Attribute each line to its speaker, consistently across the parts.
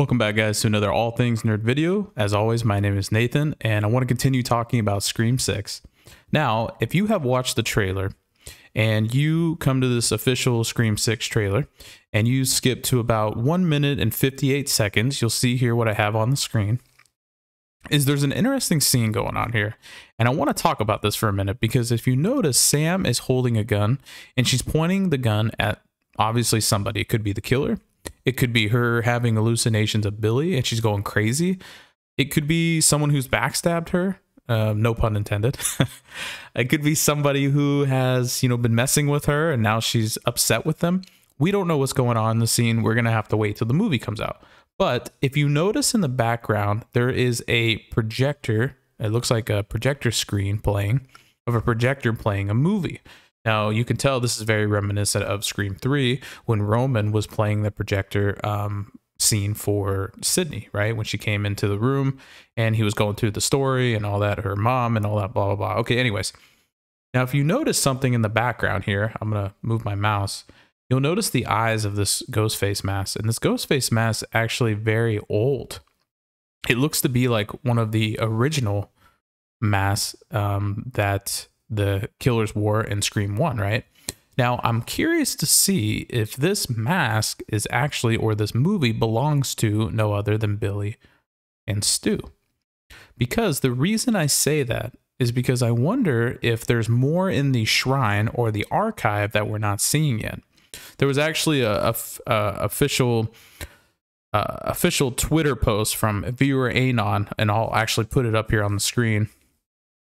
Speaker 1: Welcome back, guys, to another All Things Nerd video. As always, my name is Nathan, and I want to continue talking about Scream 6. Now, if you have watched the trailer and you come to this official Scream 6 trailer and you skip to about 1 minute and 58 seconds, you'll see here what I have on the screen. Is there's an interesting scene going on here, and I want to talk about this for a minute because if you notice, Sam is holding a gun and she's pointing the gun at obviously somebody. It could be the killer, it could be her having hallucinations of Billy and she's going crazy. It could be someone who's backstabbed her. Uh, no pun intended. it could be somebody who has, you know, been messing with her and now she's upset with them. We don't know what's going on in the scene. We're going to have to wait till the movie comes out. But if you notice in the background, there is a projector. It looks like a projector screen playing of a projector playing a movie. Now, you can tell this is very reminiscent of Scream 3 when Roman was playing the projector um, scene for Sidney, right? When she came into the room and he was going through the story and all that, her mom and all that, blah, blah, blah. Okay, anyways. Now, if you notice something in the background here, I'm going to move my mouse. You'll notice the eyes of this ghost face mask. And this ghost face mask actually very old. It looks to be like one of the original masks um, that the killer's wore in Scream 1, right? Now, I'm curious to see if this mask is actually, or this movie belongs to no other than Billy and Stu. Because the reason I say that is because I wonder if there's more in the shrine or the archive that we're not seeing yet. There was actually a, a, a official uh, official Twitter post from viewer Anon, and I'll actually put it up here on the screen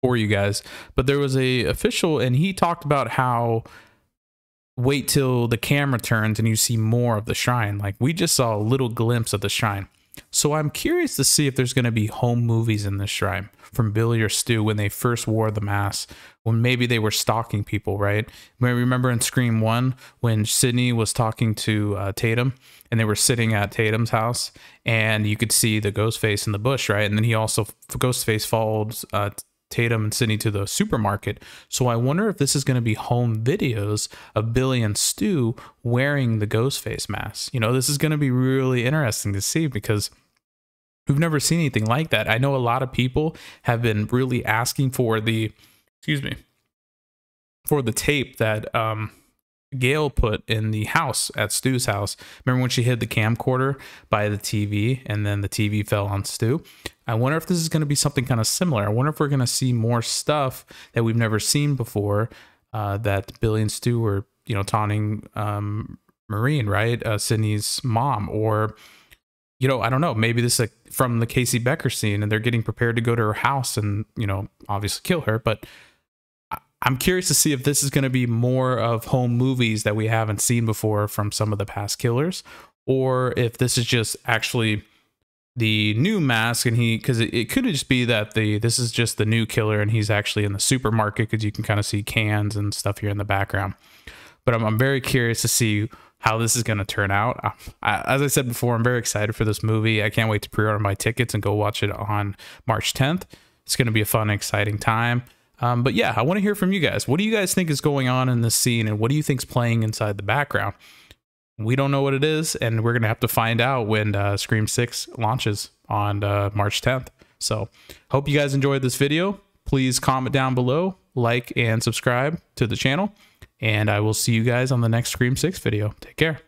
Speaker 1: for you guys. But there was a official, and he talked about how wait till the camera turns and you see more of the shrine. Like we just saw a little glimpse of the shrine. So I'm curious to see if there's going to be home movies in this shrine from Billy or Stu when they first wore the mask, when maybe they were stalking people, right? Remember in Scream 1 when Sidney was talking to uh, Tatum and they were sitting at Tatum's house and you could see the ghost face in the bush, right? And then he also, Ghostface followed uh, Tatum and Sidney to the supermarket. So I wonder if this is going to be home videos of Billy and Stu wearing the ghost face mask. You know, this is going to be really interesting to see because we've never seen anything like that. I know a lot of people have been really asking for the, excuse me, for the tape that um, Gail put in the house at Stu's house. Remember when she hid the camcorder by the TV and then the TV fell on Stu? I wonder if this is going to be something kind of similar. I wonder if we're going to see more stuff that we've never seen before uh, that Billy and Stu were, you know, taunting um, Maureen, right? Uh, Sidney's mom. Or, you know, I don't know. Maybe this is from the Casey Becker scene and they're getting prepared to go to her house and, you know, obviously kill her. But I'm curious to see if this is going to be more of home movies that we haven't seen before from some of the past killers, or if this is just actually the new mask and he because it, it, could just be that the this is just the new killer and he's actually in the supermarket because you can kind of see cans and stuff here in the background. But i'm, I'm very curious to see how this is going to turn out. I, as i said before i'm very excited for this movie. I can't wait to pre-order my tickets and go watch it on march 10th it's going to be a fun exciting time um, but yeah i want to hear from you guys what do you guys think is going on in this scene and what do you think's playing inside the background we don't know what it is, and we're gonna have to find out when uh, Scream Six launches on uh, March 10th. So, hope you guys enjoyed this video. Please comment down below, like and subscribe to the channel, and I will see you guys on the next Scream Six video. Take care.